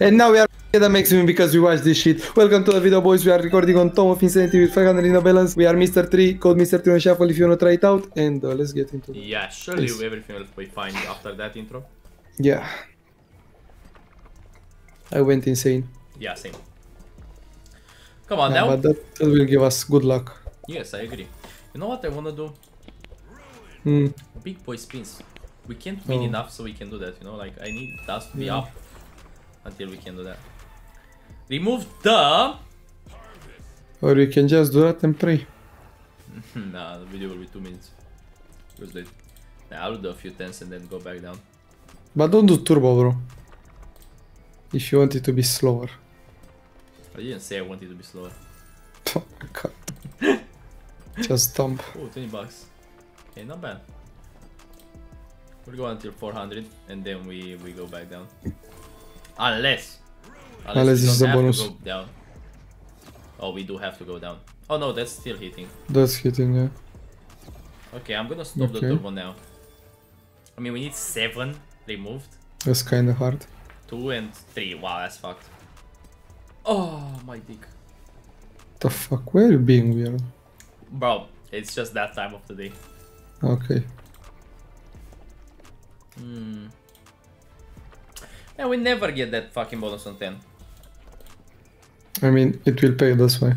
And now we are at the maximum because we watched this shit. Welcome to the video boys, we are recording on Tome of Insanity with 500 in a balance. We are Mr. Tree, code Mr. Tree on shuffle if you wanna try it out. And uh, let's get into it. Yeah, surely Yes. everything will be fine after that intro. Yeah. I went insane. Yeah, same. Come on Yeah, now. but that, that will give us good luck. Yes, I agree. You know what I wanna do? Hmm. Big boy spins. We can't win Oh. enough so we can do that, you know? Like, I need dust to be Yeah. up until we can do that. Remove the... Or you can just do that and pray. nah, the video will be two minutes. Was late. Nah, I'll do a few tens and then go back down. But don't do turbo, bro. If you want it to be slower. I didn't say I wanted to be slower. Oh my god. just dump. Oh, 20 bucks. Okay, not bad. We'll go until 400 and then we, we go back down. Unless. Unless we it's don't a bonus. Down. Oh, we do have to go down. Oh no, that's still hitting. That's hitting, yeah. Okay, I'm gonna stop the Okay. turbo now. I mean, we need 7 removed. That's kinda hard. 2 and 3. Wow, that's fucked. Oh, my dick. The fuck? Where are you being weird? Bro, it's just that time of the day. Okay. Hmm. Yeah, we never get that fucking bonus on 10. I mean, it will pay, that's why.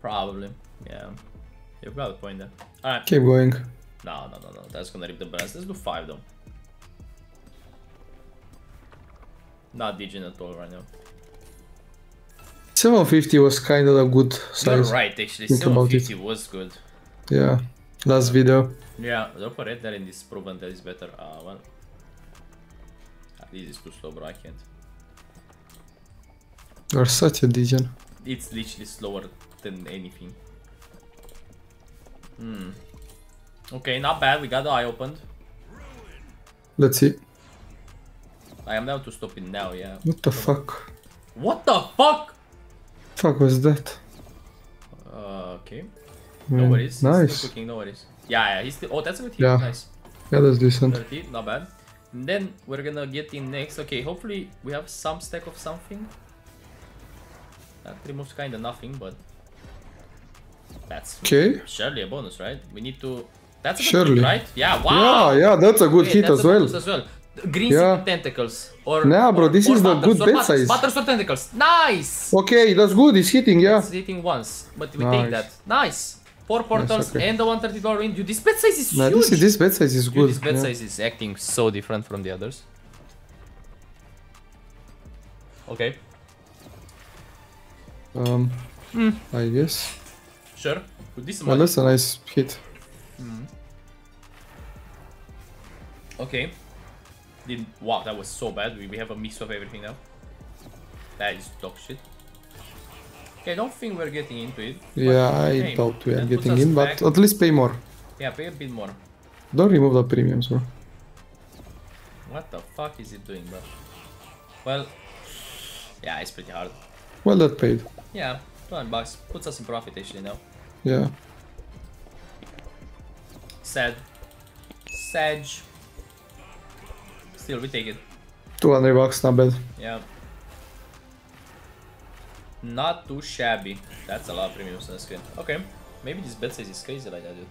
Probably. Yeah. You've got a point there. Alright. Keep going. No, no, no, no. That's gonna rip the balance. Let's do 5 though. Not digging at all right now. 750 was kind of a good You're size. right, actually. Think it. 750 was good. Yeah. Last video. Yeah, the there in this proven that is better. Ah, well. Ah, this is too slow, bro. I can't. You're such a degen. It's literally slower than anything. Hmm. Okay, not bad. We got the eye opened. Let's see. I am down to stop it now, yeah. What the fuck? What the fuck? Fuck was that? Uh, okay. Man, No worries. He's Nice. Still cooking, no worries. Yeah, yeah, he's still. Oh, that's a good hit. Yeah. Nice. Yeah, that's decent. 30, not bad. And then we're gonna get in next. Okay, hopefully we have some stack of something. That removes kinda nothing, but that's Okay. surely a bonus, right? We need to. That's a good Surely. hit, right? Yeah. Wow. Yeah, yeah, that's a good Wait, hit as well. as well. Green Yeah. Tentacles or. Nah, bro, or- this or is the good bet size. Butters or tentacles. Nice. Okay, that's good. It's hitting, yeah. It's hitting once, but we Nice. take that. Nice. Four portals okay. and the one thirty dollar win. Dude, this bet size is Nah, huge. this, is- this bet size is Dude, good. this bet yeah. size is acting so different from the others. Okay, Um, Hmm. I guess. sure. With this Well, money. that's a nice hit. Okay. Did wow, that was so bad. We, we have a mix of everything now. That is dog shit. Okay, I don't think we're getting into it. Yeah, I okay, doubt we are getting in, back- but at least pay more. Yeah, pay a bit more. Don't remove the premiums, bro. What the fuck is it doing, bro? Well, yeah, it's pretty hard. Well, that paid. Yeah, 200 bucks. Puts us in profit actually now. Yeah. Sad. Sag. Still, we take it. 200 bucks, not bad. Yeah. Not too shabby. That's a lot of premiums on the screen. Okay. Maybe this bet size is crazy like that, dude.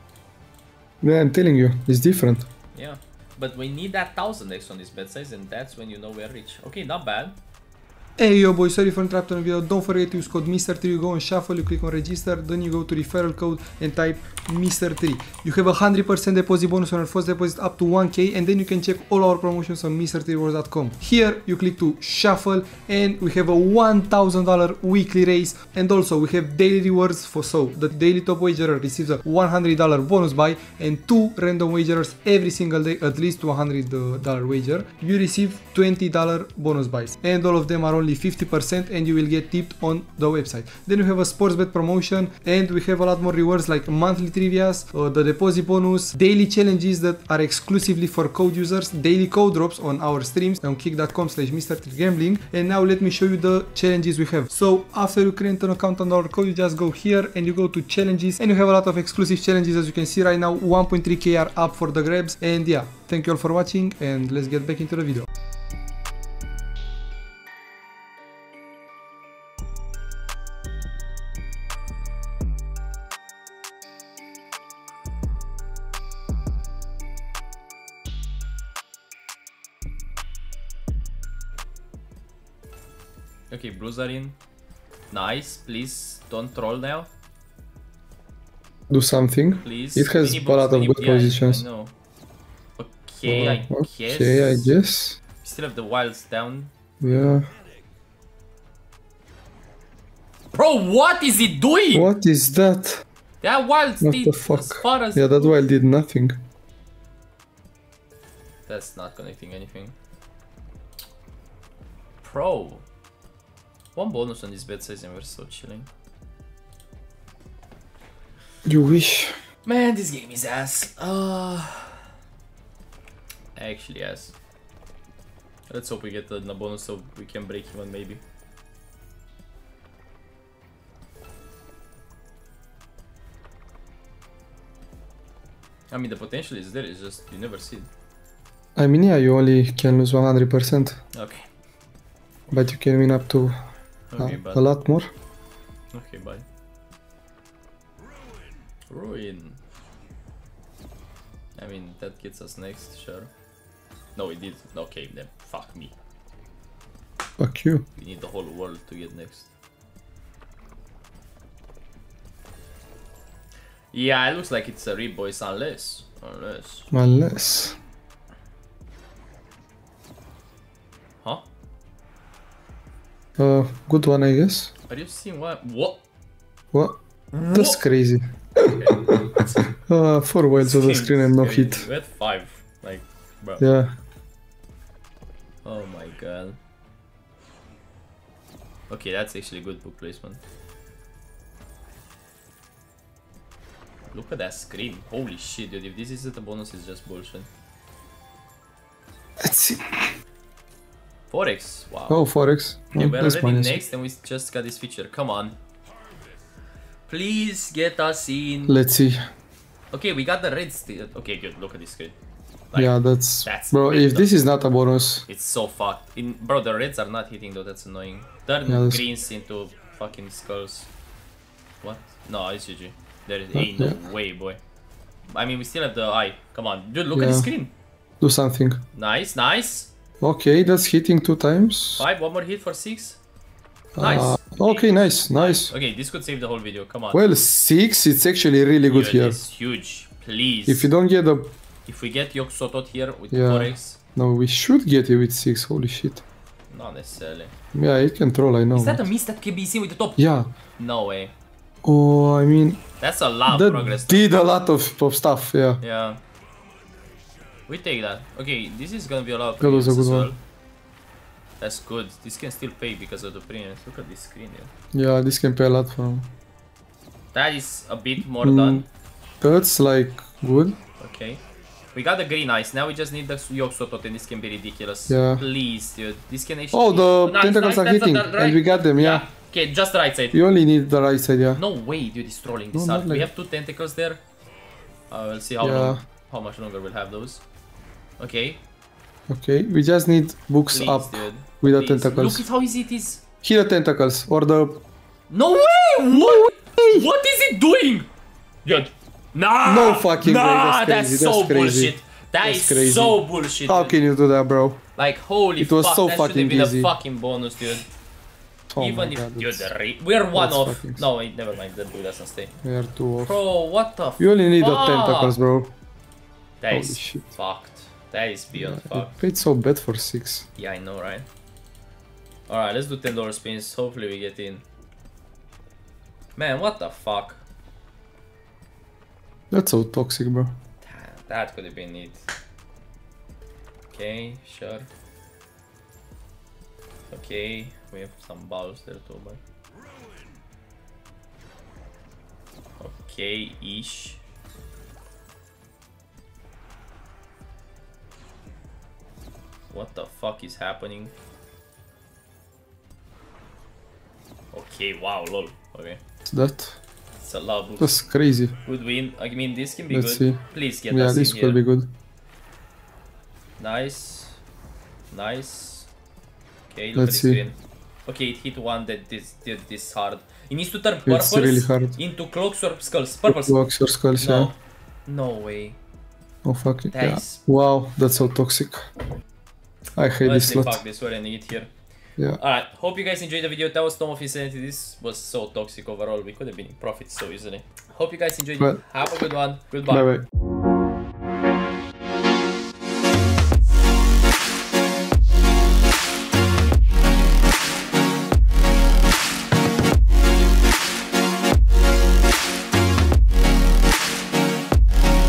Yeah, I'm telling you, it's different. Yeah. But we need that 1000 X on this bet size and that's when you know we're rich. Okay, not bad. Hey yo boys, sorry for interrupting the video. Don't forget to use code MrTree. You go on shuffle, you click on register, then you go to referral code and type MrTree. You have a 100% deposit bonus on your first deposit up to 1k and then you can check all our promotions on MrTreerewards.com. Here you click to shuffle and we have a $1000 weekly raise and also we have daily rewards for so the daily top wagerer receives a $100 bonus buy and two random wagerers every single day at least $100 wager you receive $20 bonus buys and all of them are only only 50% and you will get tipped on the website. Then we have a sports bet promotion and we have a lot more rewards like monthly trivias, uh, the deposit bonus, daily challenges that are exclusively for code users, daily code drops on our streams on kick.com slash Gambling. And now let me show you the challenges we have. So after you create an account on our code, you just go here and you go to challenges and you have a lot of exclusive challenges as you can see right now 1.3k are up for the grabs and yeah thank you all for watching and let's get back into the video Okay, blues are in. Nice, please don't troll now. Do something. Please. It has a lot of good yeah, positions. I. Okay, I Uh, guess. okay, I guess. We still have the wilds down. Yeah. Bro, what is he doing? What is that? That wild What did the fuck? as far as Yeah, that while did nothing. That's not connecting anything. Pro. One bonus on this bet size and we're so chilling. You wish. Man, this game is ass. Uh, actually ass. Let's hope we get the the bonus so we can break even maybe. I mean the potential is there, it's just you never see it. I mean, yeah, you only can lose 100%, Okay. but you can win up to uh, a lot more. Okay, bye. Ruin. I mean, that gets us next, sure. No, it did. Okay, then fuck me. Fuck you. We need the whole world to get next. Yeah, it looks like it's a rip, boys, unless. Unless. Unless. Uh, good one, I guess. Are you seeing what? What? What? That's crazy. Okay. Uh, four wilds on the screen and no crazy. hit. We had five. Like, bro. Yeah. Oh my god. Okay, that's actually good book placement. Look at that screen. Holy shit, dude. If this isn't a bonus, it's just bullshit. Let's see. Forex. Wow. Oh, Forex. okay, Oh, we're already minus. next and we just got this feature. Come on. Please get us in. Let's see. Okay, we got the red still. Okay, good. Look at this screen. Like, yeah, that's... that's Bro, if this is not a bonus... It's so fucked. In bro, the reds are not hitting though. That's annoying. Turn Yeah, that's- greens into fucking skulls. What? No, it's GG. There is Uh, ain't no way, boy. I mean, we still have the eye. Come on, dude. Look at the screen. Do something. Nice, nice. Okay, that's hitting two times. Five. One more hit for six. Nice. Uh, okay, nice, nice. Okay, this could save the whole video. Come on. Well, six, it's actually really good Dude, here. It's huge. Please. If you don't get the... If we get Yog-Sothoth here with Yeah. Forex, No, we should get it with six, holy shit. not necessarily. Yeah, it can troll, I know. Is that a miss that can be seen with the top? Yeah. No way. Oh, I mean, That's a lot of that progress. did a lot of, of stuff, yeah. Yeah. We take that. Okay, this is gonna be a lot of That was a premiums good as one. well. That's good. This can still pay because of the premiums. Look at this screen here. Yeah, this can pay a lot for That is a bit more Mm. done. That's like good. Okay. We got the green eyes. Now we just need the Yog-Sothoth and this can be ridiculous. Yeah. Please, dude. This can actually Oh, the Nice, tentacles nice, are hitting, the and we got them, yeah. Okay, just the right side. You only need the right side, yeah. No way, dude, he's trolling No, this not out. We have two tentacles there. Uh, we'll see how Yeah. long, how much longer we'll have those. Okay, Okay, we just need books please, up dude. with the Please. tentacles. Look at how easy it is. The tentacles, or the... No way! What? What is it doing? Dude. Nah! No fucking way, that's crazy, so that's crazy. bullshit. That That's is crazy. so bullshit. How dude. can you do that, bro? Like, holy It was fuck, so that should fucking have been easy. a fucking bonus, dude. Oh Even if, god, dude, re- we're one off. No, wait, never mind, that dude doesn't stay. we are two off. Bro, what the fuck? You only need the tentacles, bro. That Holy is shit. fucked. That is beyond fucked. paid so bad for six. Yeah, I know, right? Alright, let's do $10 spins. Hopefully we get in. Man, what the fuck? That's so toxic, bro. Damn, that could have been it. Okay, sure. Okay, We have some balls there too, but. Okay, ish. What the fuck is happening? Okay, wow, lol. Okay. That It's a of that's crazy. Good win. I mean, this can be Let's good. see. Please get Yeah, us this in could here. be good. Nice. Nice. Okay, look Let's at the see. screen. Okay, it hit one that this did this hard. It needs to turn It's purples really hard. into cloaks or skulls. Purple Blocks your skulls, No. yeah. No way. Oh fuck it. Yeah. Wow, that's so toxic. I hate this Honestly, slot. fuck this. What I need here. Yeah. Alright, hope you guys enjoyed the video. That was Tome of Insanity. This was so toxic overall. We could have been in profit so easily. Hope you guys enjoyed Well- it. Have a good one. Goodbye. Bye bye.